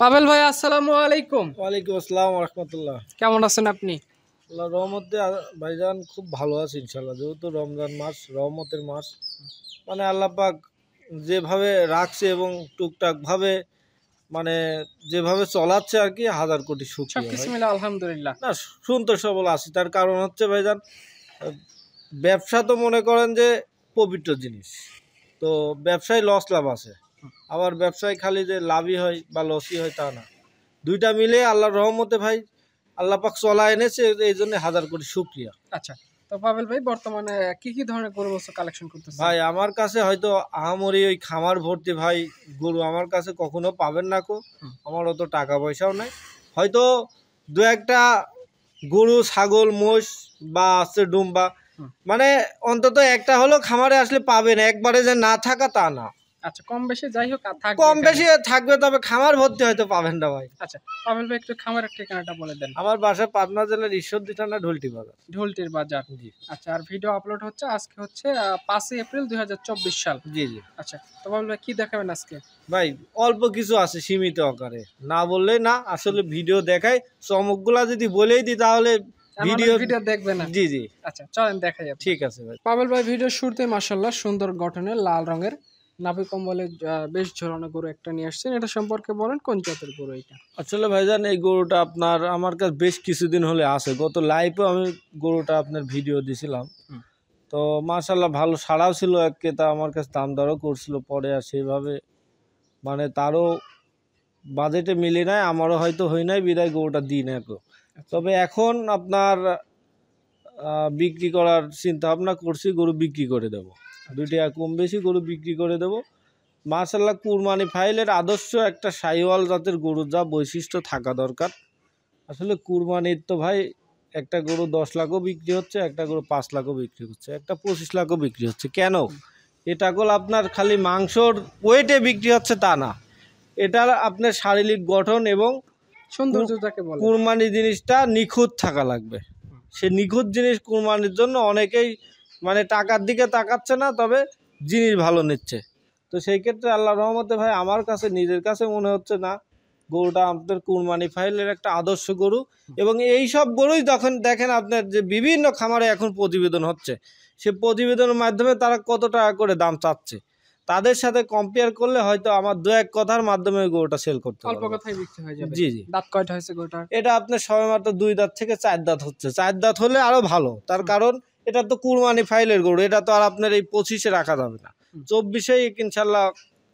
পাবেল ভাই আসসালামু আলাইকুম। ওয়ালাইকুম আসসালাম রহমতুল্লাহ কেমন আছেন আপনি? আল্লাহ রহমতে ভাইজান খুব ভালো আছে ইনশাল্লাহ যেহেতু রমজান মাস রহমতের মাস মানে আল্লাহ পাক যেভাবে রাখছে এবং টুকটাক ভাবে মানে যেভাবে চলাচ্ছে আর কি হাজার কোটি সব শুক্রিয়া মিলে আলহামদুলিল্লাহ। না সুন্দর সবল আছি। তার কারণ হচ্ছে ভাইজান ব্যবসা তো মনে করেন যে পবিত্র জিনিস। তো ব্যবসায় লস লাভ আছে। আবার ব্যবসায় খালি যে লাভই হয় বা লসই হয় তা না। দুইটা মিলে আল্লাহর রহমতে ভাই আল্লাহ পাক চলা এনেছে এই জন্য হাজার কোটি শুক্রিয়া। আচ্ছা তো পাবেল ভাই বর্তমানে কি কি ধরনের গরু বস্তু কালেকশন করতেছেন? ভাই আমার কাছে হয়তো আহামরি ওই খামার ভর্তি ভাই গরু আমার কাছে কখনো পাবেন না কো। আমার অত টাকা পয়সাও নাই। হয়তো দু একটা গরু ছাগল মোষ বা আছে ডুম্বা। মানে অন্তত একটা হলো খামারে আসলে পাবেন একবারে যে না থাকা তা না। আচ্ছা কম বেশি যাই হোক থাকবে কম বেশি থাকবে তবে খামার ভর্তি হয়তো পাবেন না ভাই। আচ্ছা পাবেল ভাই একটু খামারের ঠিকানাটা বলে দেন। আমার বাসা পাবনা জেলার ঈশ্বরদী থানা ঢুলটি বাজার। ঢোলটির বাজার। জি। আচ্ছা আর ভিডিও আপলোড হচ্ছে আজকে হচ্ছে পাঁচই এপ্রিল দুই সাল। জি জি। আচ্ছা তো পাবেল ভাই কি দেখাবেন আজকে? ভাই অল্প কিছু আছে সীমিত আকারে। না বললে না আসলে ভিডিও দেখাই চমকগুলা যদি বলেই দিই তাহলে ভিডিও ভিডিও দেখবে না। জি জি। আচ্ছা চলেন দেখাই। ঠিক আছে ভাই। পাবেল ভাই ভিডিও শুরুতে মাসাল্লাহ সুন্দর গঠনের লাল রঙের নাভি কম্বলে বেশ ঝোলানো গরু একটা নিয়ে আসছেন। এটা সম্পর্কে বলেন কোন জাতের গরু এটা? আসলে ভাইজান এই গরুটা আপনার আমার কাছে বেশ কিছুদিন হলে আছে। গত লাইভে আমি গরুটা আপনার ভিডিও দিছিলাম। তো মাশাল্লাহ ভালো সাড়াও ছিল এক তা আমার কাছে দাম দরও করছিল। পরে আর সেইভাবে মানে তারও বাজেটে মিলে নাই আমারও হয়তো হয় নাই বিদায় গরুটা দিই না তবে এখন আপনার আহ, বিক্রি করার চিন্তা ভাবনা করছি গরু বিক্রি করে দেব। টাকা কম বেশি গরু বিক্রি করে দেব। মার্শাল্লাহ কুরবানি ফাইলের আদর্শ একটা সাইওয়াল জাতের গরু যা বৈশিষ্ট্য থাকা দরকার। আসলে কুরবানির তো ভাই একটা গরু দশ লাখও বিক্রি হচ্ছে একটা গরু পাঁচ লাখও বিক্রি হচ্ছে একটা পঁচিশ লাখও বিক্রি হচ্ছে। কেন? এটা কল আপনার খালি মাংসর ওয়েটে বিক্রি হচ্ছে তা না। এটার আপনার শারীরিক গঠন এবং সৌন্দর্য যাকে বলে। কুরবানি জিনিসটা নিখুঁত থাকা লাগবে। সে নিখুঁত জিনিস কুরবানির জন্য অনেকেই মানে টাকার দিকে তাকাচ্ছে না তবে জিনিস ভালো নিচ্ছে। তো সেই ক্ষেত্রে আল্লাহ রহমতে ভাই আমার কাছে নিজের কাছে মনে হচ্ছে না গরুটা আপনার কুরবানি ফাইলের একটা আদর্শ গরু। এবং এই সব গরুই যখন দেখেন আপনার যে বিভিন্ন খামারে এখন প্রতিবেদন হচ্ছে সে প্রতিবেদনের মাধ্যমে তারা কত টাকা করে দাম চাচ্ছে। তাদের সাথে কম্পেয়ার করলে হয়তো আমার দু এক কথার মাধ্যমে গরুটা সেল করতে অল্প কথাই বিক্রি হয়ে যাবে। জি জি। দাঁত কয়টা হয়েছে গরুটার? এটা আপনার সবেমাত্র দুই দাঁত থেকে চার দাঁত হচ্ছে। চার দাঁত হলে আরও ভালো। তার কারণ এটা তো কুরবানি ফাইলের গরু এটা তো আর আপনার এই পঁচিশে রাখা যাবে না। চব্বিশে ইনশাল্লাহ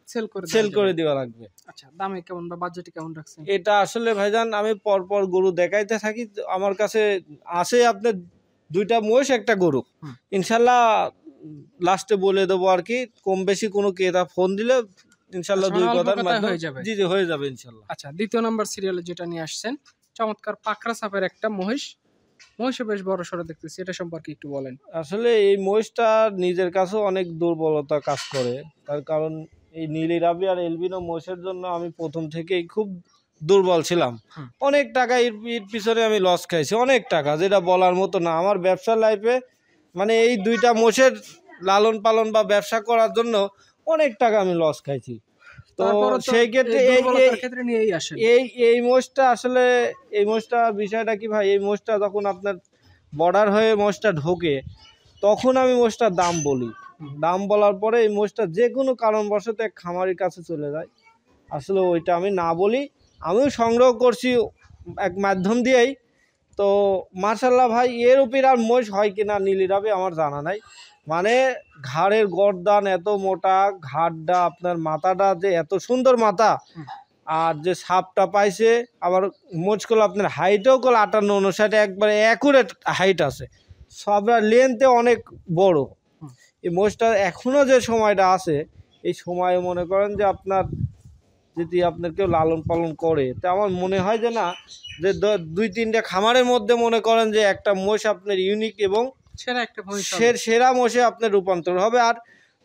সেল করে সেল করে দেওয়া লাগবে। আচ্ছা দামে কেমন বা বাজেটে কেমন রাখছেন? এটা আসলে ভাইজান আমি পরপর গরু দেখাইতে থাকি আমার কাছে আপনার দুইটা মহিষ একটা গরু। ইনশাল্লাহ লাস্টে বলে দেবো আর কি কম বেশি কোনো ক্রেতা ফোন দিলে ইনশাল্লাহ আচ্ছা, দুই কথার মাধ্যমে যাবে। জি জি হয়ে যাবে ইনশাল্লাহ। আচ্ছা দ্বিতীয় নাম্বার সিরিয়ালে যেটা নিয়ে আসছেন চমৎকার পাকড়া সাপের একটা মহিষ। মহিষও বেশ বড় সড়ো দেখতেছি এটা সম্পর্কে একটু বলেন। আসলে এই মহিষটা নিজের কাছেও অনেক দুর্বলতা কাজ করে। তার কারণ এই নীলি রাবি আর এলবিনো মহিষের জন্য আমি প্রথম থেকেই খুব দুর্বল ছিলাম। অনেক টাকা এর এর পিছনে আমি লস খাইছি অনেক টাকা যেটা বলার মতো না। আমার ব্যবসার লাইফে মানে এই দুইটা মোষের লালন পালন বা ব্যবসা করার জন্য অনেক টাকা আমি লস খাইছি। তো সেই ক্ষেত্রে এই এই মোষটা আসলে এই মোষটা বিষয়টা কি ভাই? এই মোষটা যখন আপনার বর্ডার হয়ে মোষটা ঢোকে তখন আমি মোষটার দাম বলি। দাম বলার পরে এই মোষটা যে কোনো কারণবশত এক খামারির কাছে চলে যায়। আসলে ওইটা আমি না বলি আমিও সংগ্রহ করছি এক মাধ্যম দিয়েই তো মার্শাল্লাহ ভাই এর উপর আর মোষ হয় কিনা নীলি রাবে আমার জানা নাই। মানে ঘাড়ের গরদান এত মোটা ঘাড়টা আপনার মাথাটা যে এত সুন্দর মাথা আর যে সাপটা পাইছে আবার মোচকল আপনার হাইটও কল আটান্ন উনষাট একবারে অ্যাকুরেট হাইট আছে। সব লেন্থে অনেক বড়। এই মোষটা এখনও যে সময়টা আছে এই সময়ে মনে করেন যে আপনার যদি আপনার কেউ লালন পালন করে তা আমার মনে হয় যে না যে দুই তিনটা খামারের মধ্যে মনে করেন যে একটা মোষ আপনার ইউনিক এবং সেরা একটা সেরা মোষে আপনার রূপান্তর হবে। আর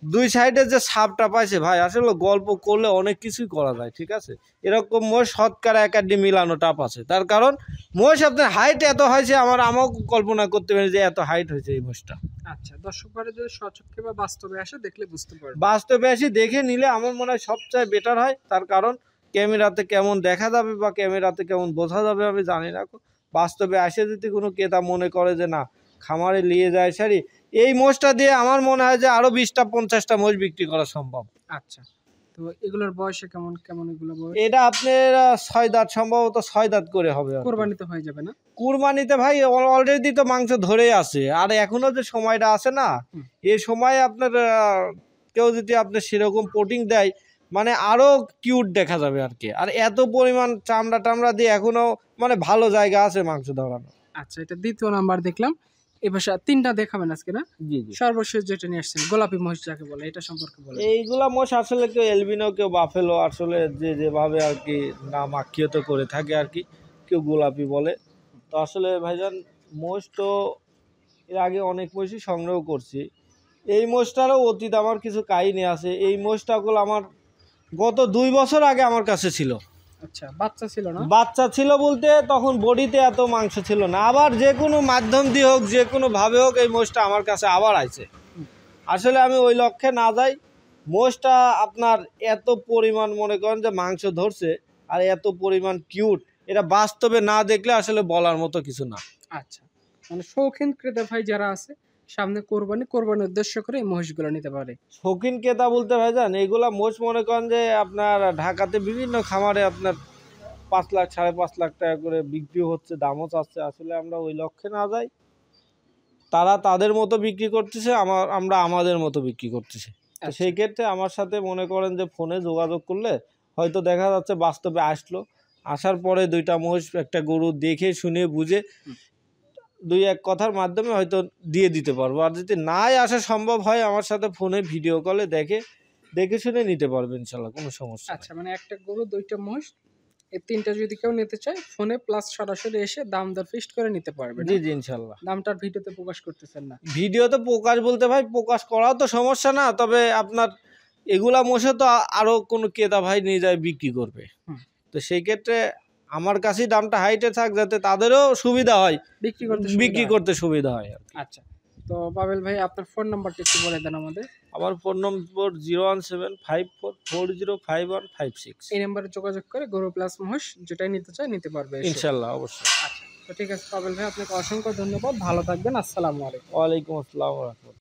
দুই সাইডে যে সাপটা পাইছে ভাই আসলে গল্প করলে অনেক কিছুই করা যায় ঠিক আছে? এরকম মোষ শতকরা একাডেমি মিলানো টাপ আছে। তার কারণ মোষ আপনার হাইট এত হয়েছে আমার আমাও কল্পনা করতে পারি যে এত হাইট হয়েছে এই মোষটা আচ্ছা দর্শক বারে যদি সচক্ষে বা বাস্তবে আসে দেখলে বুঝতে পারবে বাস্তবে এসে দেখে নিলে আমার মনে হয় সবচেয়ে বেটার হয়। তার কারণ ক্যামেরাতে কেমন দেখা যাবে বা ক্যামেরাতে কেমন বোঝা যাবে আমি জানি না। বাস্তবে আসে যদি কোনো ক্রেতা মনে করে যে না খামারে নিয়ে যায় সারি এই মোষটা দিয়ে আমার মনে হয় যে আরও বিশটা পঞ্চাশটা মোষ বিক্রি করা সম্ভব। আচ্ছা। তো এগুলোর বয়সে কেমন কেমন এগুলো এটা আপনার ছয় দাঁত সম্ভবত ছয় দাঁত করে হবে আর হয়ে যাবে না? কুরবানিতে ভাই অলরেডি তো মাংস ধরেই আছে। আর এখনও যে সময়টা আছে না। এই সময় আপনার কেউ যদি আপনার সেরকম পোটিং দেয় মানে আরও কিউট দেখা যাবে আর কি। আর এত পরিমাণ চামড়া টামড়া দিয়ে এখনও মানে ভালো জায়গা আছে মাংস ধরানো। আচ্ছা এটা দ্বিতীয় নাম্বার দেখলাম। এবার সা- তিনটা দেখাবেন আজকে না? জি জি। সর্বশেষ যেটা নিয়ে আসছেন গোলাপি মহিষ যাকে বলে এটা সম্পর্কে বলে এইগুলা মোষ আসলে কেউ এলবিনো কেউ বাফেলো আসলে যে যেভাবে আর কি নাম আখ্যাত করে থাকে আর কি কেউ গোলাপি বলে। তো আসলে ভাইজান মোষ তো এর আগে অনেক মোষই সংগ্রহ করছি। এই মোষটারও অতীত আমার কিছু কাহিনী আছে। এই মোষটাগুলো আমার গত দুই বছর আগে আমার কাছে ছিল। আচ্ছা বাচ্চা ছিল না? বাচ্চা ছিল বলতে তখন বডিতে এত মাংস ছিল না। আবার যে কোনো মাধ্যম দিয়ে হোক যে কোনো ভাবে হোক এই মোষটা আমার কাছে আবার আইছে। আসলে আমি ওই লক্ষ্যে না যাই। মোষটা আপনার এত পরিমাণ মনে করেন যে মাংস ধরছে আর এত পরিমাণ কিউট এটা বাস্তবে না দেখলে আসলে বলার মতো কিছু না। আচ্ছা মানে শৌখিন ক্রেতা ভাই যারা আছে সামনে কোরবানি কোরবানি উদ্দেশ্য করে এই মহিষগুলো নিতে পারে। শৌখিন ক্রেতা বলতে ভাই যান এইগুলা মোষ মনে করেন যে আপনার ঢাকাতে বিভিন্ন খামারে আপনার পাঁচ লাখ সাড়ে পাঁচ লাখ টাকা করে বিক্রি হচ্ছে দামও চাচ্ছে। আসলে আমরা ওই লক্ষ্যে না যাই। তারা তাদের মতো বিক্রি করতেছে আমার আমরা আমাদের মতো বিক্রি করতেছি। তো আচ্ছা। সেই ক্ষেত্রে আমার সাথে মনে করেন যে ফোনে যোগাযোগ করলে হয়তো দেখা যাচ্ছে বাস্তবে আসলো। আসার পরে দুইটা মহিষ একটা গরু দেখে শুনে বুঝে। দুই এক কথার মাধ্যমে হয়তো দিয়ে দিতে পারব। আর যদি নাই আসা সম্ভব হয় আমার সাথে ফোনে ভিডিও কলে দেখে দেখে শুনে নিতে পারবে ইনশাল্লাহ কোনো সমস্যা আচ্ছা মানে একটা গরু দুইটা মোষ এই তিনটা যদি কেউ নিতে চায় ফোনে প্লাস সরাসরি এসে দাম দর ফিক্সড করে নিতে পারবে? জি জি ইনশাল্লাহ। দামটার ভিডিওতে প্রকাশ করতেছেন না। ভিডিওতে প্রকাশ বলতে ভাই প্রকাশ করাও তো সমস্যা না তবে আপনার এগুলা মোষে তো আ- আরও কোনো ক্রেতা ভাই নিয়ে যায় বিক্রি করবে। তো সেই ক্ষেত্রে আমার কাছে দামটা হাইটে থাক যাতে তাদেরও সুবিধা হয়। বিক্রি করতে বিক্রি করতে সুবিধা হয় আচ্ছা তো পাবেল ভাই আপনার ফোন নাম্বারটা একটু বলে দেন আমাদের। আমার phone number zero one seven five four four zero five one five six. এই নাম্বারে যোগাযোগ করে গরু প্লাস মহিষ যেটাই নিতে চায় নিতে পারবে। ইনশাল্লাহ অবশ্যই। আচ্ছা তো ঠিক আছে পাবেল ভাই আপনাকে অসংখ্য ধন্যবাদ। ভালো থাকবেন আসসালামু আলাইকুম। ওয়ালাইকুম আসসালাম রহমতুল্লাহ।